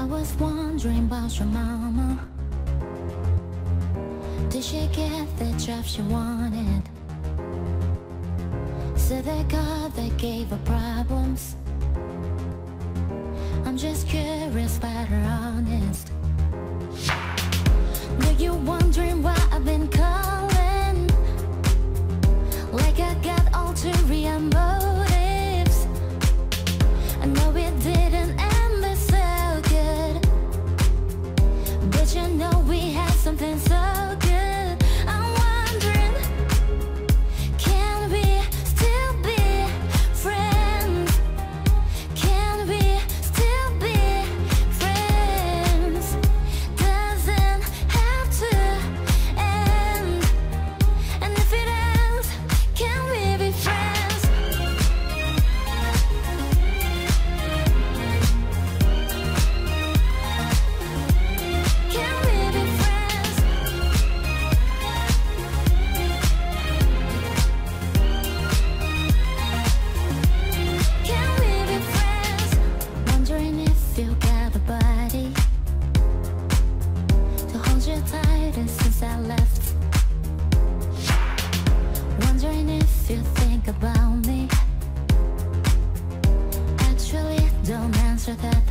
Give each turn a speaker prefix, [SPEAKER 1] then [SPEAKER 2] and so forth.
[SPEAKER 1] I was wondering about your mama. Did she get the job she wanted? Said that God that gave her problems. I'm just curious. something after that